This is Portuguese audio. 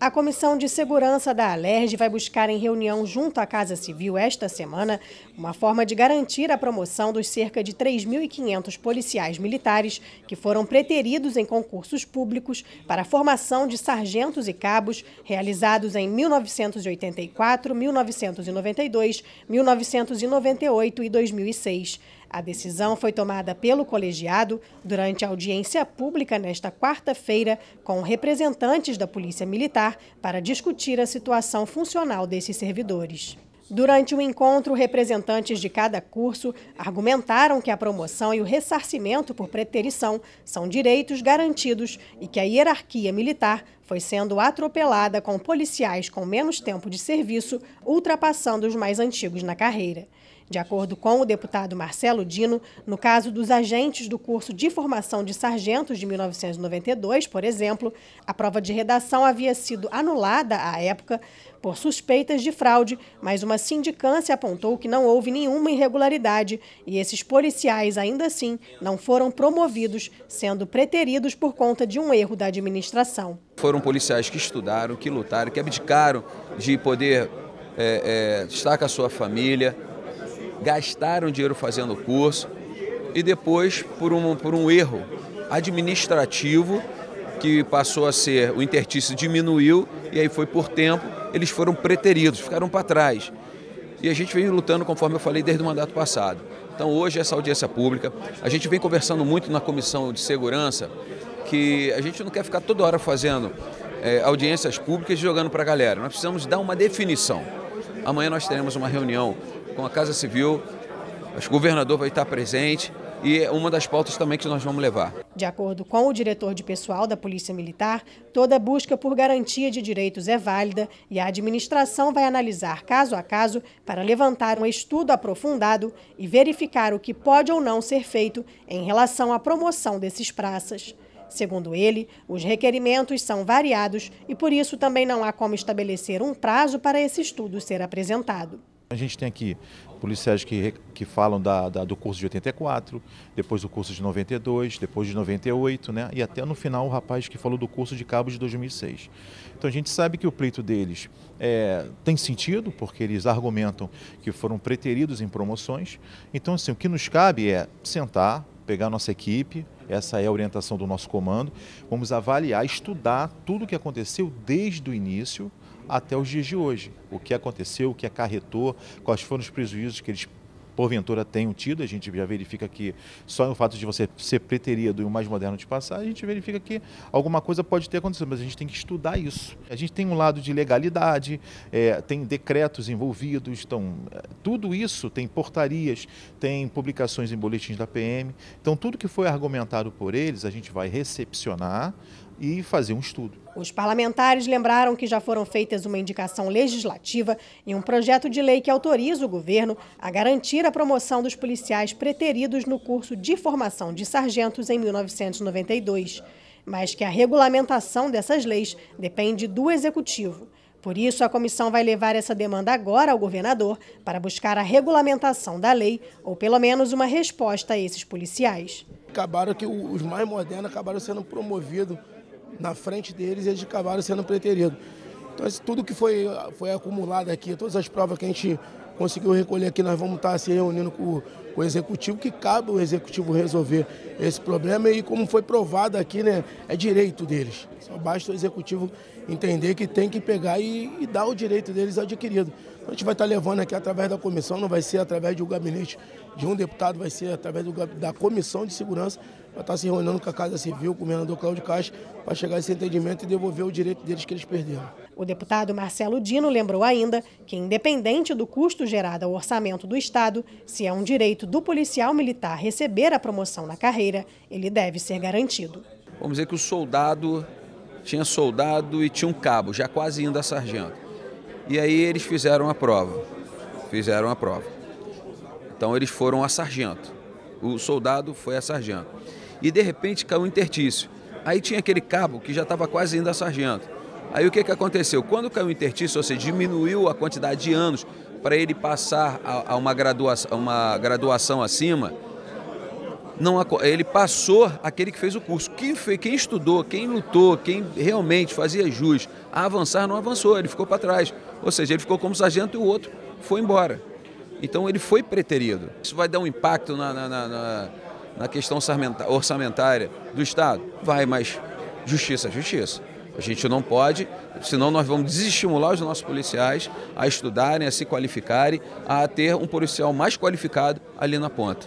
A Comissão de Segurança da Alerj vai buscar em reunião junto à Casa Civil esta semana uma forma de garantir a promoção dos cerca de 3.500 policiais militares que foram preteridos em concursos públicos para a formação de sargentos e cabos realizados em 1984, 1992, 1998 e 2006. A decisão foi tomada pelo colegiado durante audiência pública nesta quarta-feira com representantes da Polícia Militar para discutir a situação funcional desses servidores. Durante o encontro, representantes de cada curso argumentaram que a promoção e o ressarcimento por preterição são direitos garantidos e que a hierarquia militar foi sendo atropelada com policiais com menos tempo de serviço, ultrapassando os mais antigos na carreira. De acordo com o deputado Marcelo Dino, no caso dos agentes do curso de formação de sargentos de 1992, por exemplo, a prova de redação havia sido anulada à época por suspeitas de fraude, mas uma sindicância apontou que não houve nenhuma irregularidade e esses policiais, ainda assim, não foram promovidos, sendo preteridos por conta de um erro da administração. Foram policiais que estudaram, que lutaram, que abdicaram de poder é, é, estar com a sua família, gastaram dinheiro fazendo o curso e depois, por um, por um erro administrativo, que passou a ser, o intertício diminuiu e aí foi por tempo, eles foram preteridos, ficaram para trás. E a gente vem lutando, conforme eu falei, desde o mandato passado. Então hoje essa audiência pública, a gente vem conversando muito na Comissão de Segurança, que a gente não quer ficar toda hora fazendo é, audiências públicas jogando para a galera. Nós precisamos dar uma definição. Amanhã nós teremos uma reunião com a Casa Civil, o governador vai estar presente e é uma das pautas também que nós vamos levar. De acordo com o diretor de pessoal da Polícia Militar, toda busca por garantia de direitos é válida e a administração vai analisar caso a caso para levantar um estudo aprofundado e verificar o que pode ou não ser feito em relação à promoção desses praças. Segundo ele, os requerimentos são variados e por isso também não há como estabelecer um prazo para esse estudo ser apresentado. A gente tem aqui policiais que, que falam da, da, do curso de 84, depois do curso de 92, depois de 98, né? e até no final o rapaz que falou do curso de cabo de 2006. Então a gente sabe que o pleito deles é, tem sentido, porque eles argumentam que foram preteridos em promoções. Então, assim, o que nos cabe é sentar, pegar a nossa equipe, essa é a orientação do nosso comando, vamos avaliar, estudar tudo o que aconteceu desde o início até os dias de hoje. O que aconteceu, o que acarretou, quais foram os prejuízos que eles porventura tenham tido, a gente já verifica que só o fato de você ser preterido e o mais moderno de passar, a gente verifica que alguma coisa pode ter acontecido, mas a gente tem que estudar isso. A gente tem um lado de legalidade, é, tem decretos envolvidos, então é, tudo isso tem portarias, tem publicações em boletins da PM, então tudo que foi argumentado por eles a gente vai recepcionar, e fazer um estudo. Os parlamentares lembraram que já foram feitas uma indicação legislativa e um projeto de lei que autoriza o governo a garantir a promoção dos policiais preteridos no curso de formação de sargentos em 1992, mas que a regulamentação dessas leis depende do executivo. Por isso, a comissão vai levar essa demanda agora ao governador para buscar a regulamentação da lei ou pelo menos uma resposta a esses policiais. Acabaram que os mais modernos acabaram sendo promovidos na frente deles e eles acabaram sendo preteridos. Então, tudo que foi, foi acumulado aqui, todas as provas que a gente conseguiu recolher aqui, nós vamos estar se reunindo com, com o executivo, que cabe o executivo resolver esse problema e como foi provado aqui, né, é direito deles. Só basta o executivo entender que tem que pegar e, e dar o direito deles adquirido. Então, a gente vai estar levando aqui através da comissão, não vai ser através de um gabinete de um deputado, vai ser através do, da comissão de segurança vai estar se reunindo com a Casa Civil, com o governador Cláudio Castro, para chegar a esse entendimento e devolver o direito deles que eles perderam. O deputado Marcelo Dino lembrou ainda que, independente do custo gerado ao orçamento do Estado, se é um direito do policial militar receber a promoção na carreira, ele deve ser garantido. Vamos dizer que o soldado tinha soldado e tinha um cabo, já quase indo a sargento. E aí eles fizeram a prova. Fizeram a prova. Então eles foram a sargento. O soldado foi a sargento e de repente caiu um intertício. Aí tinha aquele cabo que já estava quase indo a sargento. Aí o que, que aconteceu? Quando caiu o intertício, ou seja, diminuiu a quantidade de anos para ele passar a, a uma, graduação, uma graduação acima, não ele passou aquele que fez o curso. Quem, fez, quem estudou, quem lutou, quem realmente fazia jus a avançar, não avançou, ele ficou para trás. Ou seja, ele ficou como sargento e o outro foi embora. Então ele foi preterido. Isso vai dar um impacto na, na, na, na questão orçamentária do Estado? Vai, mas justiça justiça. A gente não pode, senão nós vamos desestimular os nossos policiais a estudarem, a se qualificarem, a ter um policial mais qualificado ali na ponta.